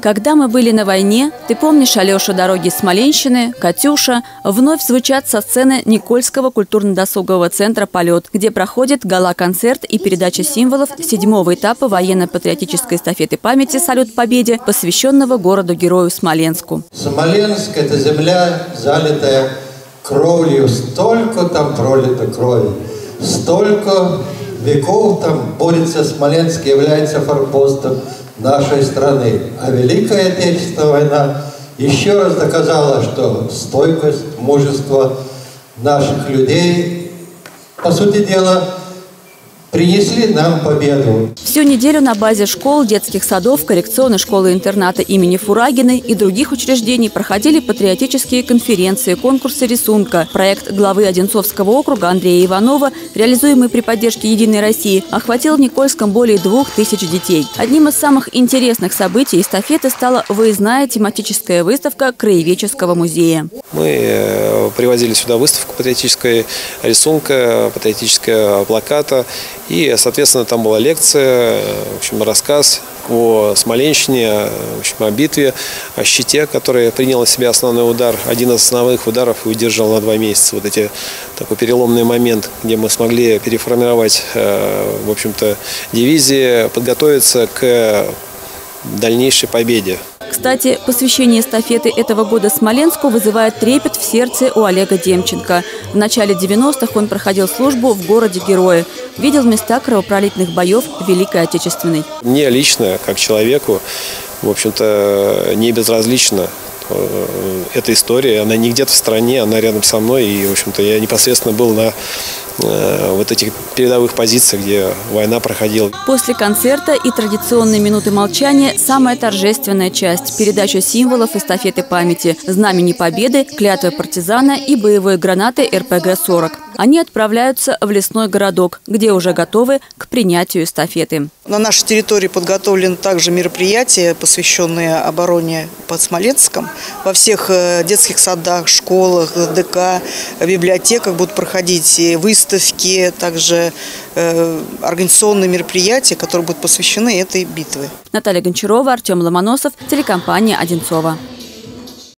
Когда мы были на войне, ты помнишь, Алеша, дороги Смоленщины, Катюша, вновь звучат со сцены Никольского культурно-досугового центра «Полет», где проходит гала-концерт и передача символов седьмого этапа военно-патриотической эстафеты памяти «Салют Победе», посвященного городу-герою Смоленску. Смоленск – это земля, залитая кровью. Столько там пролито крови, столько веков там борется Смоленск, является форпостом нашей страны. А Великая Отечественная война еще раз доказала, что стойкость, мужество наших людей, по сути дела, принесли нам победу. Всю неделю на базе школ, детских садов, коррекционной школы-интерната имени Фурагиной и других учреждений проходили патриотические конференции, конкурсы рисунка. Проект главы Одинцовского округа Андрея Иванова, реализуемый при поддержке «Единой России», охватил в Никольском более двух тысяч детей. Одним из самых интересных событий эстафеты стала выездная тематическая выставка Краеведческого музея. Мы э, привозили сюда выставку патриотической рисунка, патриотического плаката и, соответственно, там была лекция, в общем, рассказ о Смоленщине, в общем, о битве, о щите, который принял на себя основной удар, один из основных ударов и удержал на два месяца. Вот эти такой переломный момент, где мы смогли переформировать, э, в общем-то, дивизии, подготовиться к дальнейшей победе. Кстати, посвящение эстафеты этого года Смоленску вызывает трепет в сердце у Олега Демченко. В начале 90-х он проходил службу в городе Герои. Видел места кровопролитных боев Великой Отечественной. Мне лично, как человеку, в общем-то, не безразлично эта история. Она не где-то в стране, она рядом со мной. И, в общем-то, я непосредственно был на Э, вот этих передовых позициях, где война проходила. После концерта и традиционной минуты молчания самая торжественная часть – передача символов эстафеты памяти, знамени победы, клятвы партизана и боевые гранаты РПГ-40. Они отправляются в лесной городок, где уже готовы к принятию эстафеты. На нашей территории подготовлены также мероприятия, посвященные обороне под Смоленском. Во всех э, детских садах, школах, ДК, библиотеках будут проходить выставки, также э, организационные мероприятия, которые будут посвящены этой битве. Наталья Гончарова, Артем Ломоносов, телекомпания «Одинцова».